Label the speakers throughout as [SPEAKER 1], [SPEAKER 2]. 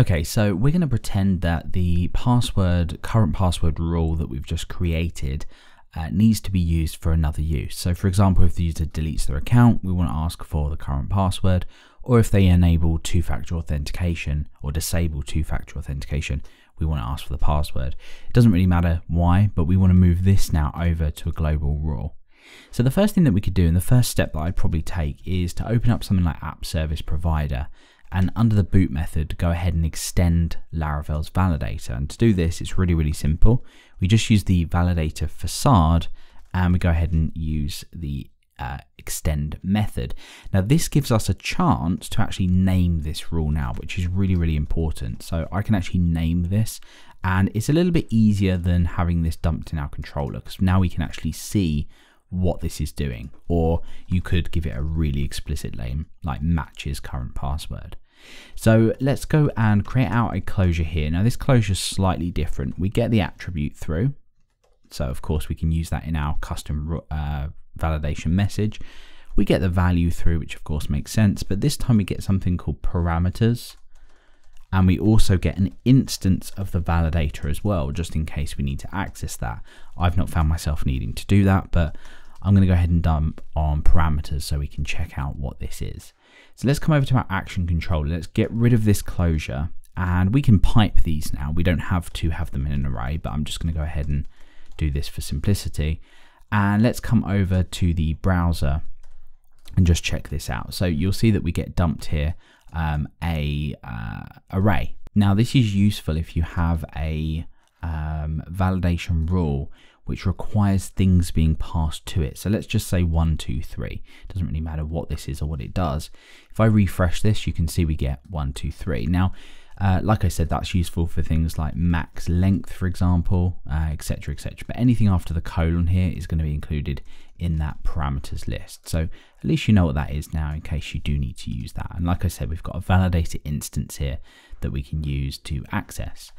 [SPEAKER 1] Okay, so we're going to pretend that the password, current password rule that we've just created uh, needs to be used for another use. So for example, if the user deletes their account, we want to ask for the current password, or if they enable two-factor authentication or disable two-factor authentication, we want to ask for the password. It doesn't really matter why, but we want to move this now over to a global rule. So the first thing that we could do, and the first step that I'd probably take, is to open up something like App Service Provider and under the boot method, go ahead and extend Laravel's validator. And to do this, it's really, really simple. We just use the validator facade and we go ahead and use the uh, extend method. Now this gives us a chance to actually name this rule now, which is really, really important. So I can actually name this and it's a little bit easier than having this dumped in our controller because now we can actually see what this is doing or you could give it a really explicit name like matches current password. So let's go and create out a closure here. Now this closure is slightly different. We get the attribute through. So of course we can use that in our custom uh, validation message. We get the value through, which of course makes sense, but this time we get something called parameters. And we also get an instance of the validator as well, just in case we need to access that. I've not found myself needing to do that, but I'm going to go ahead and dump on parameters so we can check out what this is. So let's come over to our action controller. Let's get rid of this closure and we can pipe these now. We don't have to have them in an array, but I'm just going to go ahead and do this for simplicity. And let's come over to the browser and just check this out. So you'll see that we get dumped here um, a uh, array. Now this is useful if you have a um, validation rule which requires things being passed to it. So let's just say one, two, three. It doesn't really matter what this is or what it does. If I refresh this, you can see we get one, two, three. Now, uh, like I said, that's useful for things like max length, for example, etc., uh, etc. Et but anything after the colon here is going to be included in that parameters list. So at least you know what that is now in case you do need to use that. And like I said, we've got a validator instance here that we can use to access.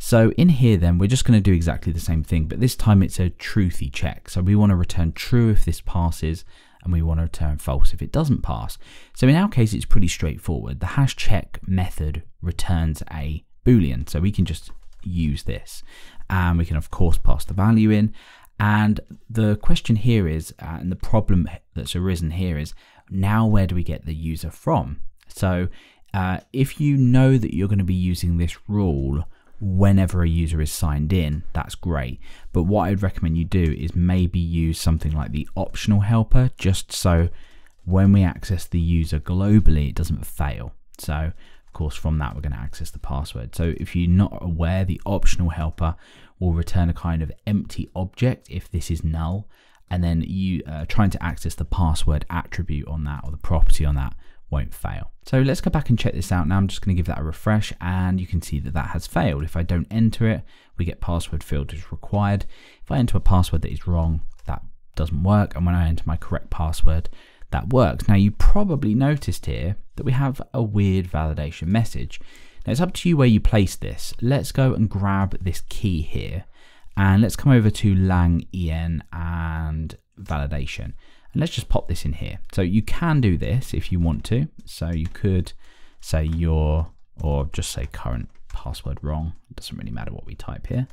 [SPEAKER 1] So in here then, we're just going to do exactly the same thing, but this time it's a truthy check. So we want to return true if this passes, and we want to return false if it doesn't pass. So in our case, it's pretty straightforward. The hash check method returns a boolean, so we can just use this. And we can of course pass the value in. And the question here is, uh, and the problem that's arisen here is, now where do we get the user from? So uh, if you know that you're going to be using this rule whenever a user is signed in, that's great. But what I'd recommend you do is maybe use something like the optional helper just so when we access the user globally, it doesn't fail. So of course from that we're going to access the password. So if you're not aware, the optional helper will return a kind of empty object if this is null and then you uh, trying to access the password attribute on that or the property on that won't fail. So let's go back and check this out now. I'm just going to give that a refresh and you can see that that has failed. If I don't enter it, we get password field as required. If I enter a password that is wrong, that doesn't work. And when I enter my correct password, that works. Now you probably noticed here that we have a weird validation message. Now it's up to you where you place this. Let's go and grab this key here and let's come over to lang en and validation. And let's just pop this in here. So you can do this if you want to. So you could say your, or just say current password wrong. It doesn't really matter what we type here,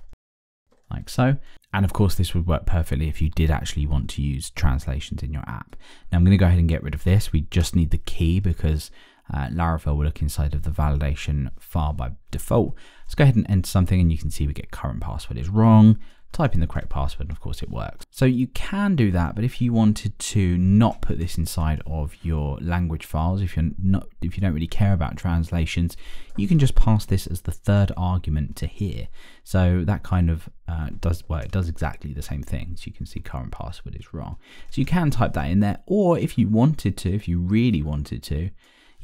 [SPEAKER 1] like so. And of course, this would work perfectly if you did actually want to use translations in your app. Now I'm going to go ahead and get rid of this. We just need the key because uh, Laravel will look inside of the validation file by default. Let's go ahead and enter something and you can see we get current password is wrong type in the correct password and of course it works. So you can do that, but if you wanted to not put this inside of your language files, if you're not, if you don't really care about translations, you can just pass this as the third argument to here. So that kind of uh, does, well, it does exactly the same thing. So you can see current password is wrong. So you can type that in there, or if you wanted to, if you really wanted to,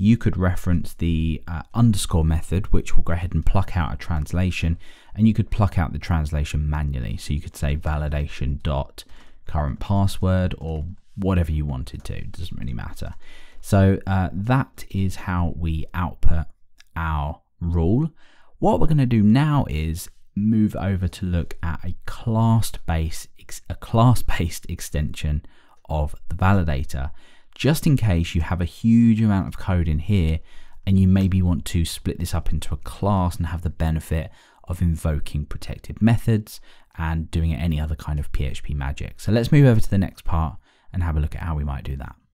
[SPEAKER 1] you could reference the uh, underscore method, which will go ahead and pluck out a translation, and you could pluck out the translation manually. So you could say validation dot current password or whatever you wanted to. It doesn't really matter. So uh, that is how we output our rule. What we're going to do now is move over to look at a class-based a class-based extension of the validator just in case you have a huge amount of code in here and you maybe want to split this up into a class and have the benefit of invoking protected methods and doing any other kind of PHP magic. So let's move over to the next part and have a look at how we might do that.